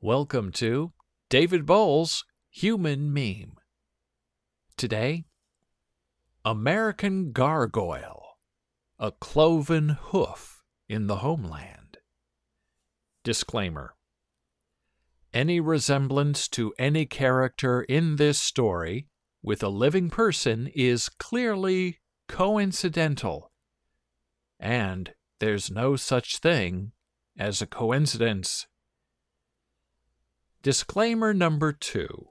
Welcome to David Boles Human Meme. Today, American Gargoyle, a cloven hoof in the homeland. Disclaimer Any resemblance to any character in this story with a living person is clearly coincidental, and there's no such thing as a coincidence. Disclaimer number two.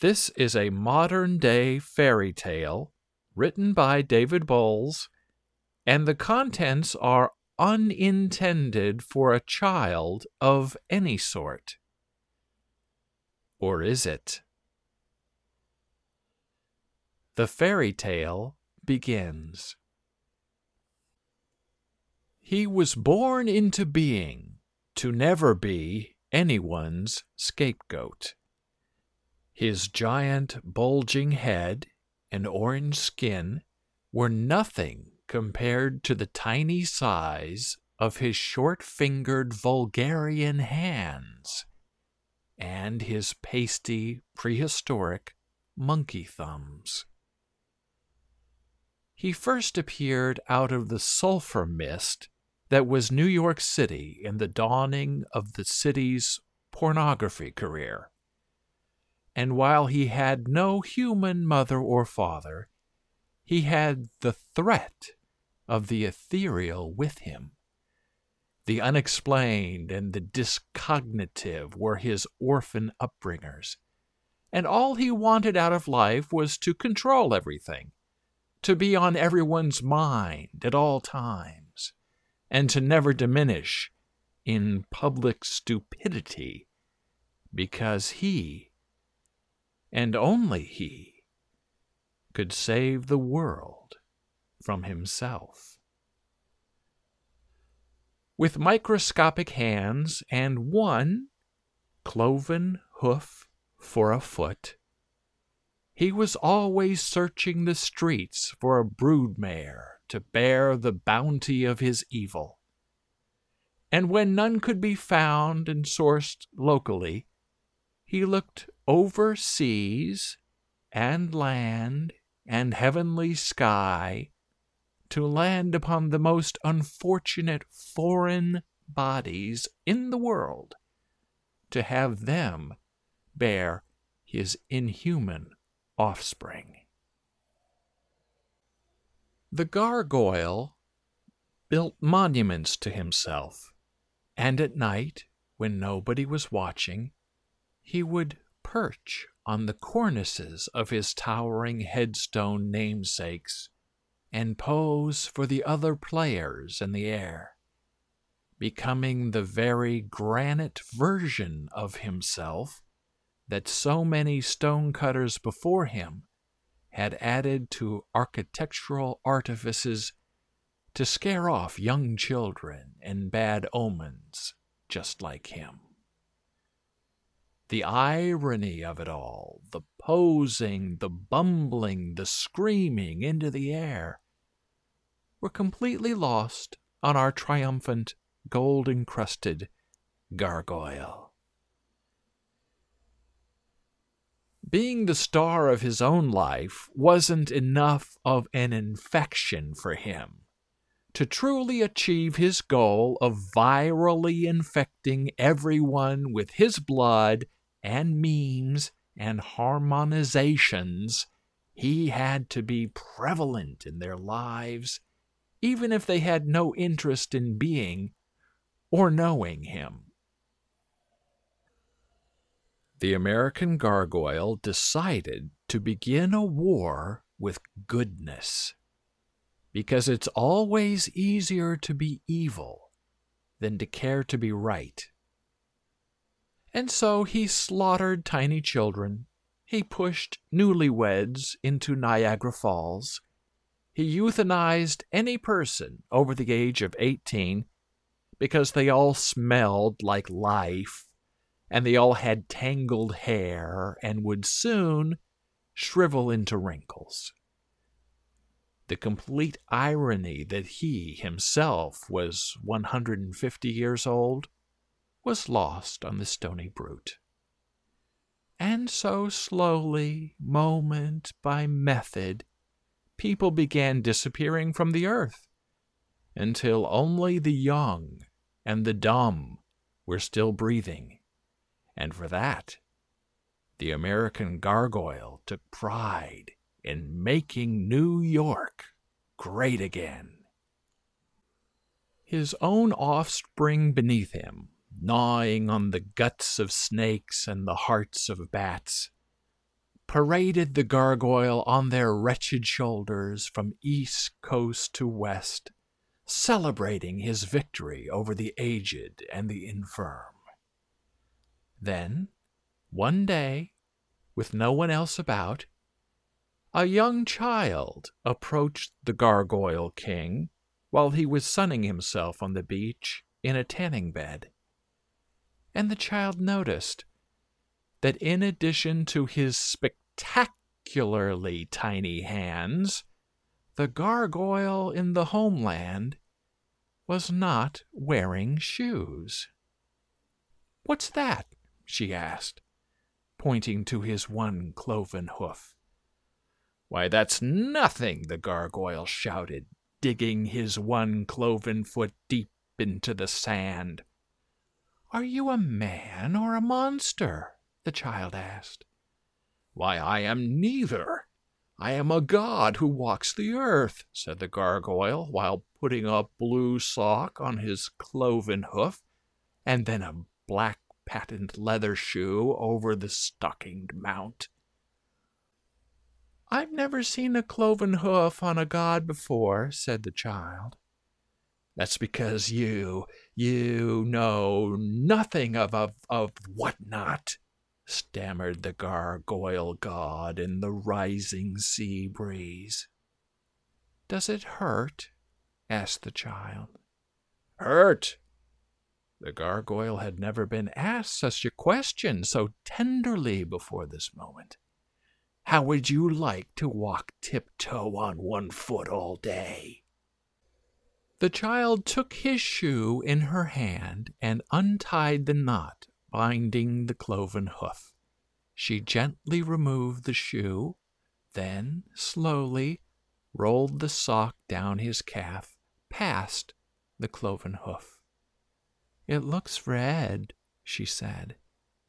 This is a modern day fairy tale written by David Boles, and the contents are unintended for a child of any sort. Or is it? The fairy tale begins. He was born into being to never be anyone's scapegoat. His giant, bulging head and orange skin were nothing compared to the tiny size of his short fingered vulgarian hands and his pasty, prehistoric monkey thumbs. He first appeared out of the sulfur mist that was New York City in the dawning of the city's pornography career. And while he had no human mother or father, he had the threat of the ethereal with him. The unexplained and the discognitive were his orphan upbringers, and all he wanted out of life was to control everything, to be on everyone's mind at all times and to never diminish in public stupidity, because he, and only he, could save the world from himself. With microscopic hands and one cloven hoof for a foot, he was always searching the streets for a broodmare to bear the bounty of his evil. And when none could be found and sourced locally, he looked over seas and land and heavenly sky to land upon the most unfortunate foreign bodies in the world, to have them bear his inhuman offspring. The gargoyle built monuments to himself, and at night, when nobody was watching, he would perch on the cornices of his towering headstone namesakes and pose for the other players in the air, becoming the very granite version of himself that so many stonecutters before him had added to architectural artifices to scare off young children and bad omens just like him. The irony of it all, the posing, the bumbling, the screaming into the air, were completely lost on our triumphant, gold encrusted gargoyle. Being the star of his own life wasn't enough of an infection for him. To truly achieve his goal of virally infecting everyone with his blood and memes and harmonizations, he had to be prevalent in their lives, even if they had no interest in being or knowing him the American gargoyle decided to begin a war with goodness. Because it's always easier to be evil than to care to be right. And so he slaughtered tiny children. He pushed newlyweds into Niagara Falls. He euthanized any person over the age of 18 because they all smelled like life and they all had tangled hair and would soon shrivel into wrinkles. The complete irony that he himself was 150 years old was lost on the stony brute. And so slowly, moment by method, people began disappearing from the earth, until only the young and the dumb were still breathing. And for that, the American gargoyle took pride in making New York great again. His own offspring beneath him, gnawing on the guts of snakes and the hearts of bats, paraded the gargoyle on their wretched shoulders from east coast to west, celebrating his victory over the aged and the infirm. Then, one day, with no one else about, a young child approached the gargoyle king while he was sunning himself on the beach in a tanning bed. And the child noticed that in addition to his spectacularly tiny hands, the gargoyle in the homeland was not wearing shoes. What's that? She asked, pointing to his one cloven hoof. Why, that's nothing, the gargoyle shouted, digging his one cloven foot deep into the sand. Are you a man or a monster? the child asked. Why, I am neither. I am a god who walks the earth, said the gargoyle, while putting a blue sock on his cloven hoof, and then a black patent leather shoe over the stockinged mount. I've never seen a cloven hoof on a god before, said the child. That's because you, you know nothing of, of, of what not, stammered the gargoyle god in the rising sea breeze. Does it hurt? asked the child. Hurt? The gargoyle had never been asked such a question so tenderly before this moment. How would you like to walk tiptoe on one foot all day? The child took his shoe in her hand and untied the knot binding the cloven hoof. She gently removed the shoe, then slowly rolled the sock down his calf past the cloven hoof. It looks red, she said.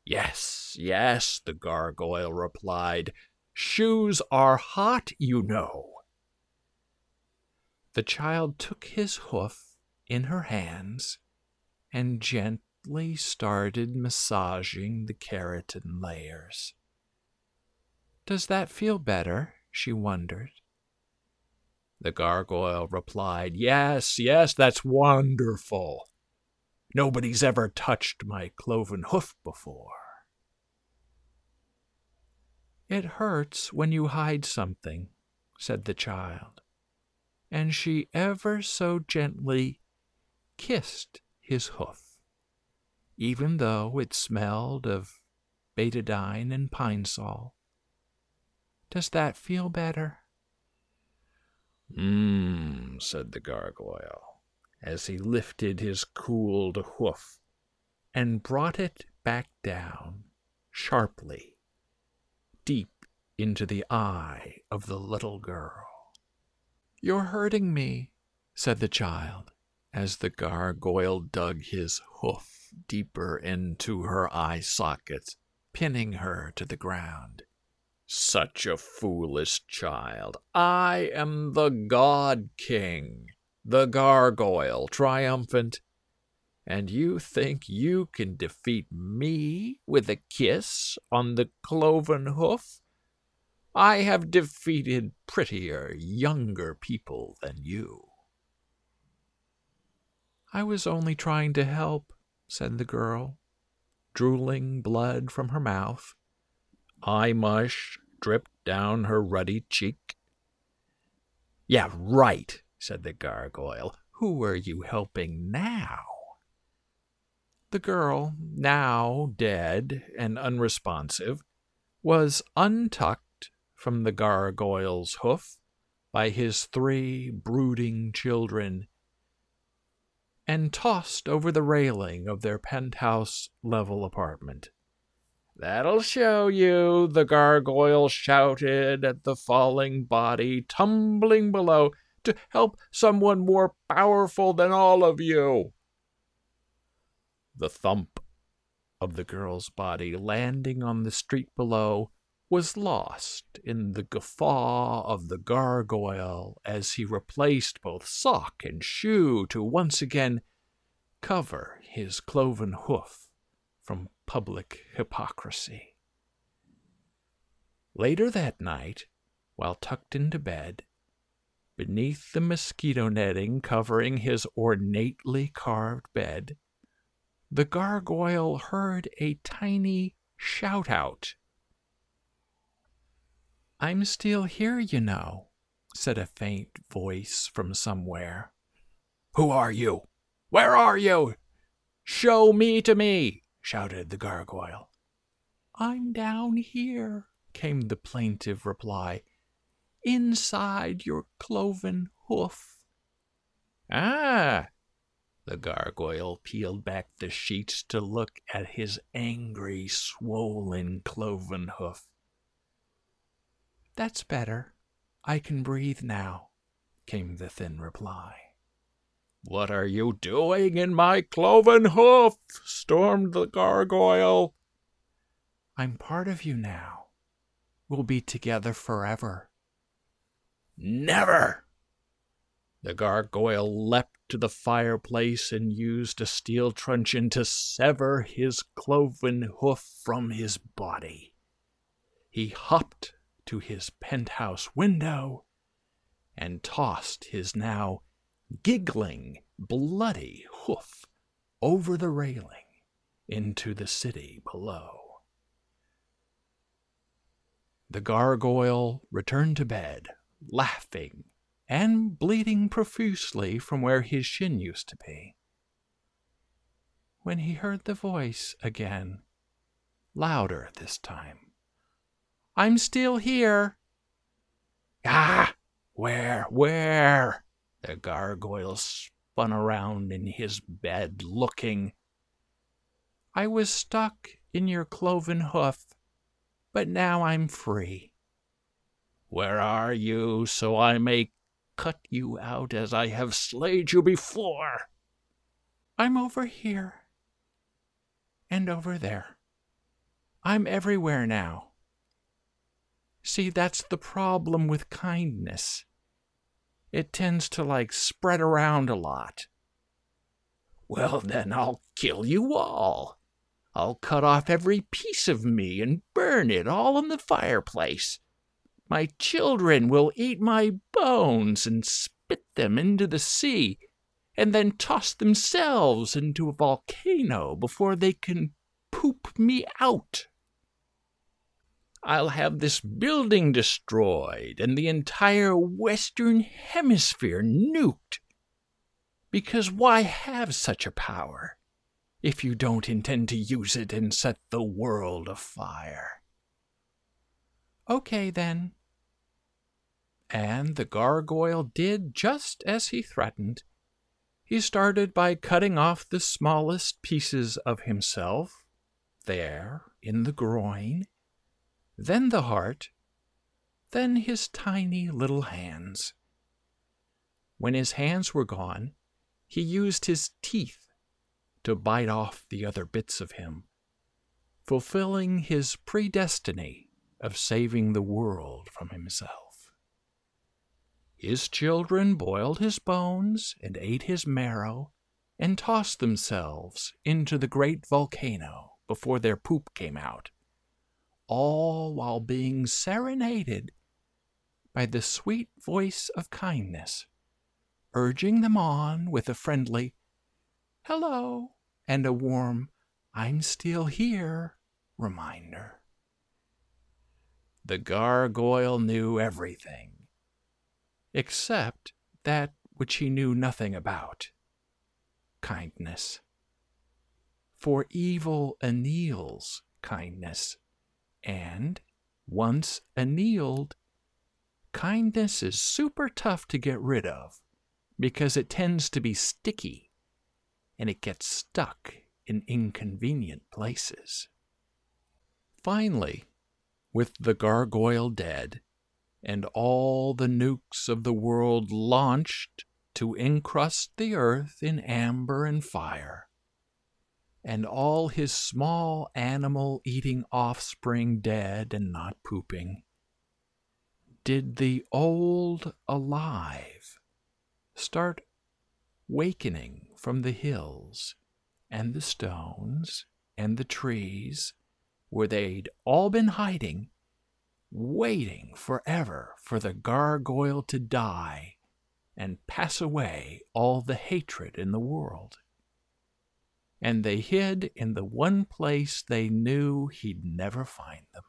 Yes, yes, the gargoyle replied. Shoes are hot, you know. The child took his hoof in her hands and gently started massaging the keratin layers. Does that feel better? she wondered. The gargoyle replied, Yes, yes, that's wonderful. Nobody's ever touched my cloven hoof before. It hurts when you hide something, said the child, and she ever so gently kissed his hoof, even though it smelled of betadine and pine sol. Does that feel better? Mmm, said the gargoyle as he lifted his cooled hoof and brought it back down sharply, deep into the eye of the little girl. You're hurting me, said the child, as the gargoyle dug his hoof deeper into her eye sockets, pinning her to the ground. Such a foolish child. I am the God King the gargoyle triumphant. And you think you can defeat me with a kiss on the cloven hoof? I have defeated prettier, younger people than you. I was only trying to help, said the girl, drooling blood from her mouth. Eye mush dripped down her ruddy cheek. Yeah, right, said the gargoyle. Who are you helping now? The girl, now dead and unresponsive, was untucked from the gargoyle's hoof by his three brooding children. and tossed over the railing of their penthouse level apartment. That'll show you, the gargoyle shouted at the falling body tumbling below to help someone more powerful than all of you. The thump of the girl's body landing on the street below was lost in the guffaw of the gargoyle as he replaced both sock and shoe to once again cover his cloven hoof from public hypocrisy. Later that night, while tucked into bed, beneath the mosquito netting covering his ornately carved bed, the gargoyle heard a tiny shout out. I'm still here, you know, said a faint voice from somewhere. Who are you? Where are you? Show me to me, shouted the gargoyle. I'm down here, came the plaintive reply, inside your cloven hoof. Ah, the gargoyle peeled back the sheets to look at his angry, swollen cloven hoof. That's better. I can breathe now, came the thin reply. What are you doing in my cloven hoof? stormed the gargoyle. I'm part of you now. We'll be together forever. Never! The gargoyle leapt to the fireplace and used a steel truncheon to sever his cloven hoof from his body. He hopped to his penthouse window and tossed his now giggling, bloody hoof over the railing into the city below. The gargoyle returned to bed, laughing and bleeding profusely from where his shin used to be. When he heard the voice again, louder this time, I'm still here. Ah, where, where? The gargoyle spun around in his bed, looking. I was stuck in your cloven hoof, but now I'm free. Where are you, so I may cut you out as I have slayed you before? I'm over here and over there. I'm everywhere now. See, that's the problem with kindness. It tends to like spread around a lot. Well, then I'll kill you all. I'll cut off every piece of me and burn it all in the fireplace. My children will eat my bones and spit them into the sea, and then toss themselves into a volcano before they can poop me out. I'll have this building destroyed and the entire Western Hemisphere nuked. Because why have such a power if you don't intend to use it and set the world afire? Okay, then. And the gargoyle did just as he threatened. He started by cutting off the smallest pieces of himself, there in the groin, then the heart, then his tiny little hands. When his hands were gone, he used his teeth to bite off the other bits of him, fulfilling his predestiny of saving the world from himself. His children boiled his bones and ate his marrow and tossed themselves into the great volcano before their poop came out all while being serenaded by the sweet voice of kindness, urging them on with a friendly hello and a warm I'm still here reminder. The gargoyle knew everything, except that which he knew nothing about kindness. For evil anneals kindness and, once annealed, kindness is super tough to get rid of because it tends to be sticky and it gets stuck in inconvenient places. Finally, with the gargoyle dead, and all the nukes of the world launched to encrust the earth in amber and fire, and all his small animal eating offspring dead and not pooping, did the old alive start wakening from the hills and the stones and the trees where they'd all been hiding, waiting forever for the gargoyle to die and pass away all the hatred in the world. And they hid in the one place they knew he'd never find them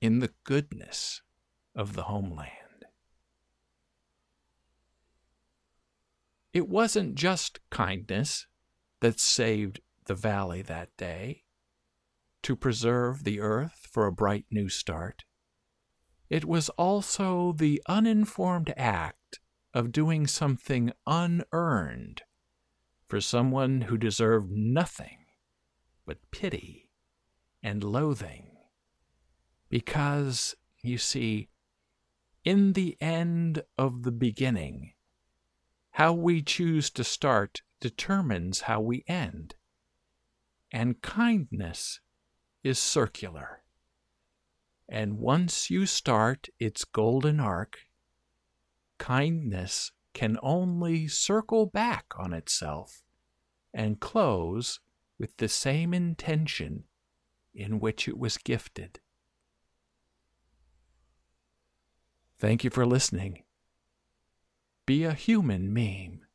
in the goodness of the homeland. It wasn't just kindness that saved the valley that day to preserve the earth for a bright new start. It was also the uninformed act of doing something unearned for someone who deserved nothing but pity and loathing. Because, you see, in the end of the beginning, how we choose to start determines how we end. And kindness is circular. And once you start its golden arc, kindness can only circle back on itself and close with the same intention in which it was gifted. Thank you for listening. Be a human meme.